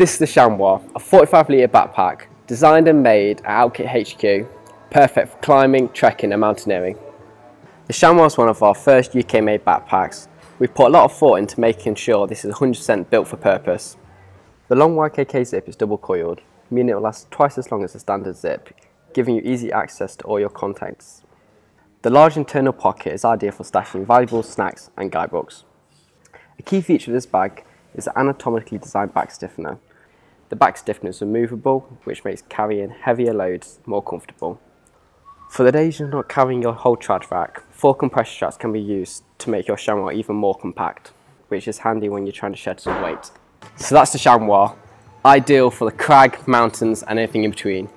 This is the Chamois, a 45 litre backpack designed and made at Alpkit HQ, perfect for climbing, trekking and mountaineering. The Chamois is one of our first UK made backpacks. We've put a lot of thought into making sure this is 100% built for purpose. The long YKK zip is double coiled, meaning it will last twice as long as the standard zip, giving you easy access to all your contacts. The large internal pocket is ideal for stashing valuable snacks and guidebooks. A key feature of this bag is the anatomically designed back stiffener. The back stiffener is removable, which makes carrying heavier loads more comfortable. For the days you're not carrying your whole charge rack, four compression straps can be used to make your chamois even more compact, which is handy when you're trying to shed some weight. So that's the chamois, ideal for the crag, mountains and anything in between.